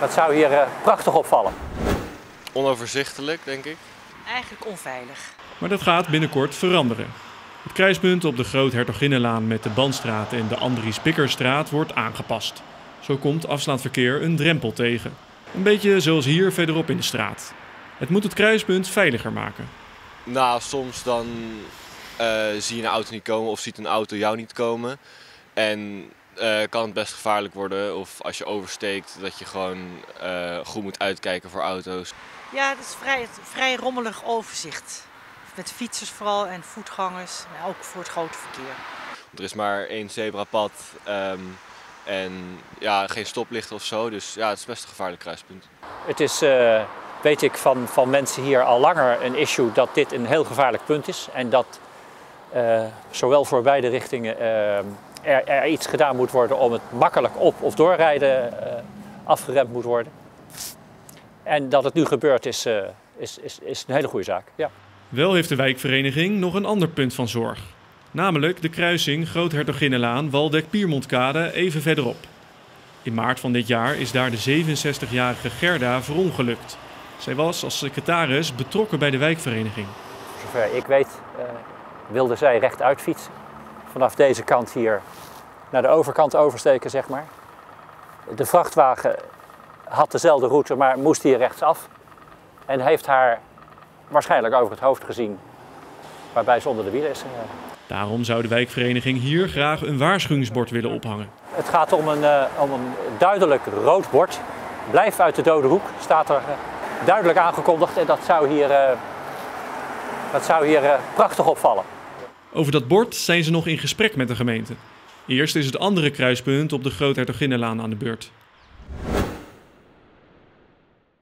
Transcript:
Dat zou hier eh, prachtig opvallen. Onoverzichtelijk, denk ik. Eigenlijk onveilig. Maar dat gaat binnenkort veranderen. Het kruispunt op de Groot Hertoginnenlaan met de Bandstraat en de Andries Pikkerstraat wordt aangepast. Zo komt afslaand verkeer een drempel tegen. Een beetje zoals hier verderop in de straat. Het moet het kruispunt veiliger maken. Nou, soms dan eh, zie je een auto niet komen of ziet een auto jou niet komen. En eh, kan het best gevaarlijk worden. Of als je oversteekt, dat je gewoon eh, goed moet uitkijken voor auto's. Ja, het is vrij, vrij rommelig overzicht. Met fietsers vooral en voetgangers. En ook voor het grote verkeer. Er is maar één zebrapad ehm, en ja, geen stoplichten of zo. Dus ja, het is best een gevaarlijk kruispunt. Het is, eh, weet ik van, van mensen hier al langer een issue dat dit een heel gevaarlijk punt is. En dat zowel voor beide richtingen eh, er, er iets gedaan moet worden om het makkelijk op- of doorrijden eh, afgeremd moet worden. En dat het nu gebeurt is, eh, is, is, is een hele goede zaak. Ja. Wel heeft de wijkvereniging nog een ander punt van zorg. Namelijk de kruising Groothertoginnenlaan Waldeck-Piermontkade even verderop. In maart van dit jaar is daar de 67-jarige Gerda verongelukt. Zij was als secretaris betrokken bij de wijkvereniging. Zover ik weet eh, wilde zij rechtuit fietsen. Vanaf deze kant hier naar de overkant oversteken, zeg maar. De vrachtwagen had dezelfde route, maar moest hier rechtsaf. En heeft haar waarschijnlijk over het hoofd gezien, waarbij ze onder de wielen is. eh. Daarom zou de wijkvereniging hier graag een waarschuwingsbord willen ophangen. Het gaat om een, eh, om een duidelijk rood bord. Blijf uit de dode hoek, staat er eh, duidelijk aangekondigd. En dat zou hier, dat zou hier prachtig opvallen. Over dat bord zijn ze nog in gesprek met de gemeente. Eerst is het andere kruispunt op de Groothertoginnenlaan aan de beurt.